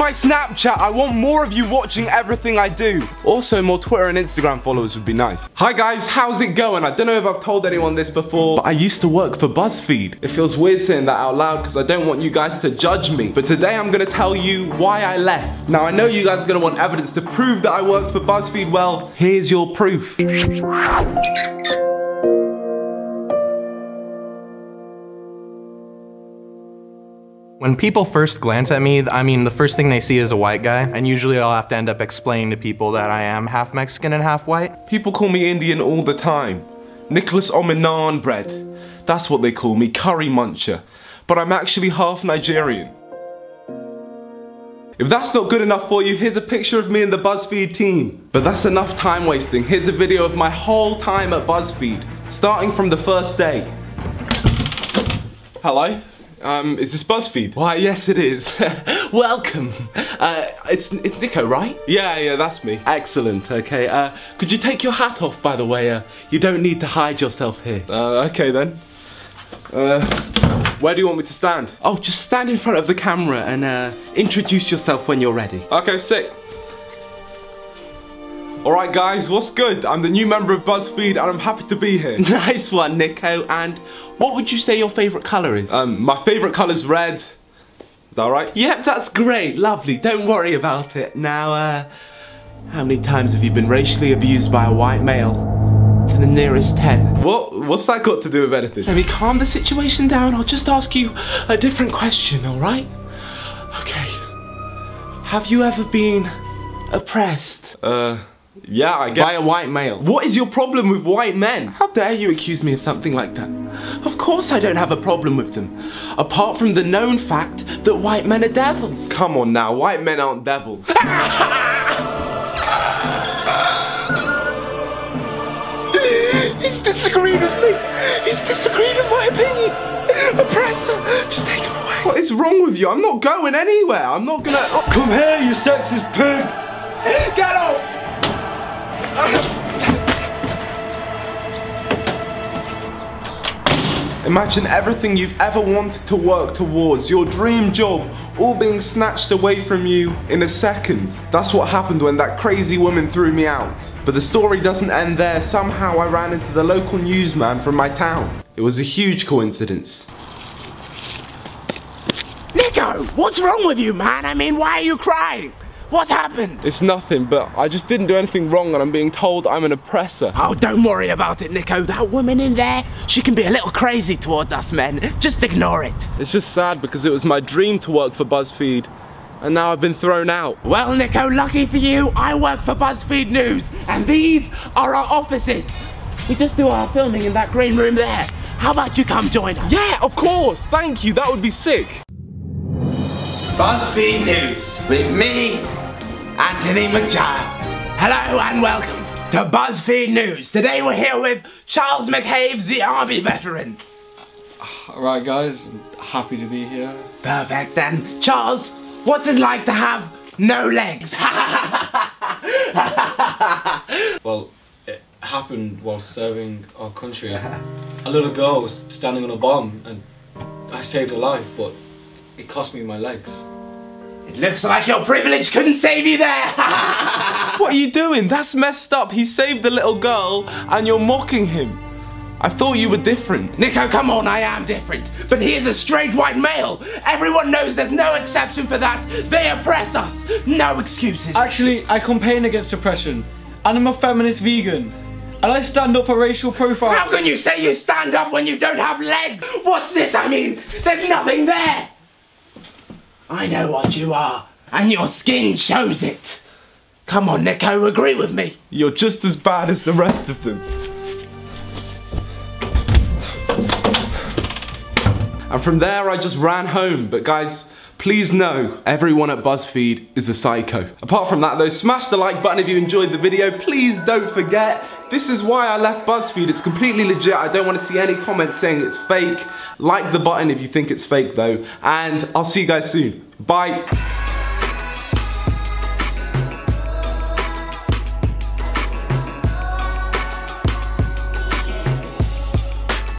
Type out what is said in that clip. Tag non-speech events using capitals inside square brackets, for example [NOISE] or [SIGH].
my Snapchat. I want more of you watching everything I do. Also, more Twitter and Instagram followers would be nice. Hi guys, how's it going? I don't know if I've told anyone this before, but I used to work for BuzzFeed. It feels weird saying that out loud because I don't want you guys to judge me. But today I'm gonna tell you why I left. Now I know you guys are gonna want evidence to prove that I worked for BuzzFeed. Well, here's your proof. When people first glance at me, I mean, the first thing they see is a white guy, and usually I'll have to end up explaining to people that I am half Mexican and half white. People call me Indian all the time. Nikolas Ominan bread. That's what they call me, curry muncher. But I'm actually half Nigerian. If that's not good enough for you, here's a picture of me and the BuzzFeed team. But that's enough time wasting. Here's a video of my whole time at BuzzFeed, starting from the first day. Hello? Um, is this BuzzFeed? Why, yes it is. [LAUGHS] Welcome. Uh, it's, it's Niko, right? Yeah, yeah, that's me. Excellent, okay. Uh, could you take your hat off, by the way? Uh, you don't need to hide yourself here. Uh, okay then. Uh, where do you want me to stand? Oh, just stand in front of the camera and uh, introduce yourself when you're ready. Okay, sick. Alright guys, what's good? I'm the new member of BuzzFeed and I'm happy to be here. [LAUGHS] nice one, Niko. And what would you say your favourite colour is? Um, my favourite colour's red. Is that alright? Yep, that's great. Lovely. Don't worry about it. Now, uh, how many times have you been racially abused by a white male? To the nearest 10. What? What's that got to do with anything? Let me calm the situation down. I'll just ask you a different question, alright? Okay. Have you ever been oppressed? Uh... Yeah, I get- By a white male. What is your problem with white men? How dare you accuse me of something like that? Of course I don't have a problem with them. Apart from the known fact that white men are devils. Come on now, white men aren't devils. [LAUGHS] He's disagreed with me. He's disagreed with my opinion. Oppressor, just take him away. What is wrong with you? I'm not going anywhere. I'm not gonna- oh. Come here, you sexist pig! Get out! [LAUGHS] Imagine everything you've ever wanted to work towards, your dream job, all being snatched away from you in a second. That's what happened when that crazy woman threw me out. But the story doesn't end there. Somehow I ran into the local newsman from my town. It was a huge coincidence. Niko, what's wrong with you, man? I mean, why are you crying? What's happened? It's nothing, but I just didn't do anything wrong and I'm being told I'm an oppressor. Oh, don't worry about it, Niko. That woman in there, she can be a little crazy towards us men. Just ignore it. It's just sad because it was my dream to work for BuzzFeed and now I've been thrown out. Well, Niko, lucky for you, I work for BuzzFeed News and these are our offices. We just do our filming in that green room there. How about you come join us? Yeah, of course. Thank you. That would be sick. BuzzFeed News with me, Anthony McGiles. Hello and welcome to BuzzFeed News. Today we're here with Charles McHaves, the Army veteran. Alright guys, happy to be here. Perfect then. Charles, what's it like to have no legs? [LAUGHS] well, it happened while serving our country. A little girl was standing on a bomb and I saved her life, but it cost me my legs. It looks like your privilege couldn't save you there. [LAUGHS] what are you doing? That's messed up. He saved the little girl and you're mocking him. I thought you were different. Niko, come on, I am different. But he is a straight white male. Everyone knows there's no exception for that. They oppress us. No excuses. Actually, I campaign against oppression. And I'm a feminist vegan. And I stand up for racial profile. How can you say you stand up when you don't have legs? What's this? I mean, there's nothing there. I know what you are, and your skin shows it. Come on, Niko, agree with me. You're just as bad as the rest of them. And from there, I just ran home. But guys, please know, everyone at BuzzFeed is a psycho. Apart from that though, smash the like button if you enjoyed the video. Please don't forget, this is why I left BuzzFeed. It's completely legit. I don't want to see any comments saying it's fake. Like the button if you think it's fake though. And I'll see you guys soon. Bye.